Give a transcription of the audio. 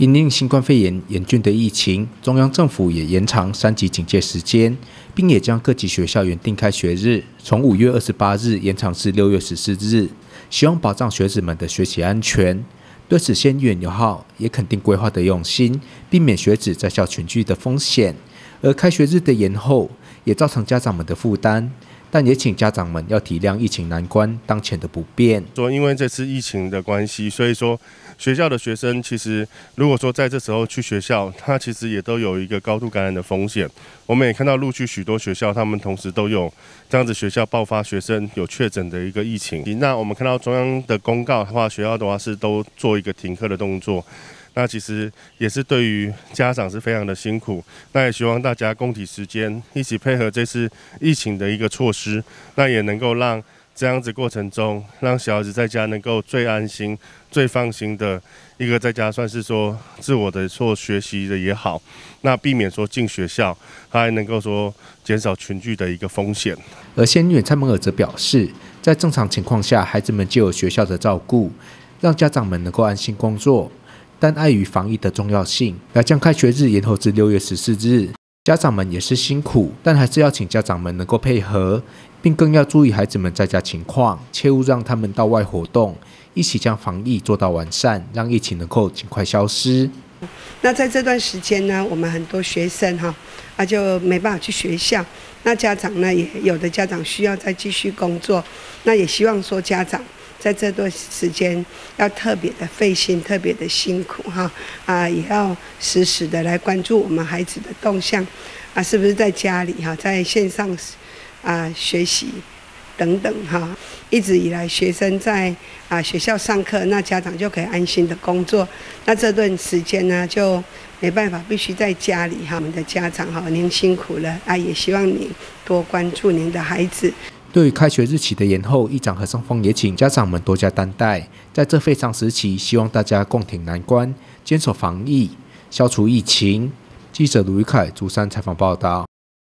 因应新冠肺炎严峻的疫情，中央政府也延长三级警戒时间，并也将各级学校原定开学日从五月二十八日延长至六月十四日，希望保障学子们的学习安全。对此，先远友好也肯定规划的用心，避免学子在校群聚的风险。而开学日的延后，也造成家长们的负担。但也请家长们要体谅疫情难关当前的不便。说因为这次疫情的关系，所以说学校的学生其实如果说在这时候去学校，他其实也都有一个高度感染的风险。我们也看到陆续许多学校，他们同时都有这样子学校爆发学生有确诊的一个疫情。那我们看到中央的公告的话，学校的话是都做一个停课的动作。那其实也是对于家长是非常的辛苦，那也希望大家共体时间，一起配合这次疫情的一个措施，那也能够让这样子过程中，让小孩子在家能够最安心、最放心的一个在家，算是说自我的做学习的也好，那避免说进学校，还能够说减少群聚的一个风险。而仙女蔡蒙尔则表示，在正常情况下，孩子们就有学校的照顾，让家长们能够安心工作。但碍于防疫的重要性，要将开学日延后至六月十四日。家长们也是辛苦，但还是要请家长们能够配合，并更要注意孩子们在家情况，切勿让他们到外活动，一起将防疫做到完善，让疫情能够尽快消失。那在这段时间呢，我们很多学生哈啊就没办法去学校，那家长呢也有的家长需要再继续工作，那也希望说家长。在这段时间要特别的费心，特别的辛苦哈啊，也要时时的来关注我们孩子的动向啊，是不是在家里哈，在线上啊学习等等哈。一直以来，学生在啊学校上课，那家长就可以安心的工作。那这段时间呢，就没办法，必须在家里哈。我们的家长哈，您辛苦了啊，也希望你多关注您的孩子。对于开学日期的延后，议长何尚峰也请家长们多加担待。在这非常时期，希望大家共挺难关，坚守防疫，消除疫情。记者卢玉凯竹山采访报道。